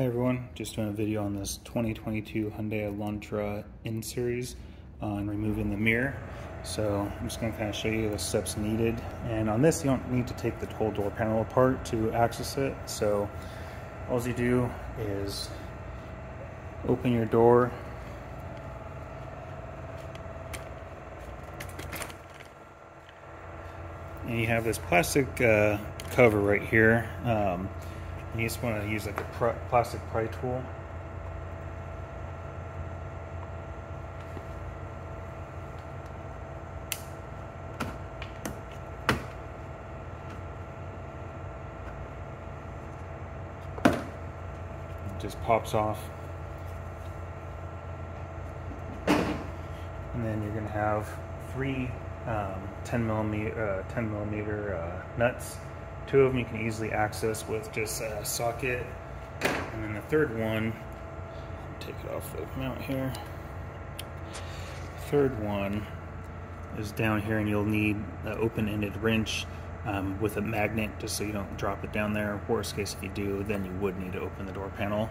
Hi everyone, just doing a video on this 2022 Hyundai Elantra N Series on removing the mirror. So I'm just going to kind of show you the steps needed. And on this, you don't need to take the whole door panel apart to access it. So all you do is open your door. And you have this plastic uh, cover right here. Um, you just want to use like a plastic pry tool. It just pops off. And then you're going to have three um, 10 millimeter, uh, 10 millimeter uh, nuts Two of them you can easily access with just a socket. And then the third one, take it off the mount here. Third one is down here and you'll need an open-ended wrench um, with a magnet just so you don't drop it down there. Worst case if you do, then you would need to open the door panel.